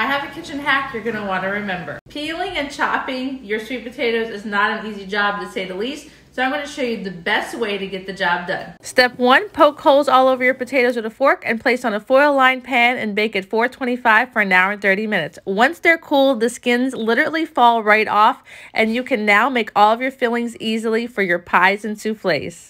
I have a kitchen hack you're gonna wanna remember. Peeling and chopping your sweet potatoes is not an easy job to say the least, so I'm going to show you the best way to get the job done. Step 1. Poke holes all over your potatoes with a fork and place on a foil-lined pan and bake at 425 for an hour and 30 minutes. Once they're cool, the skins literally fall right off and you can now make all of your fillings easily for your pies and souffles.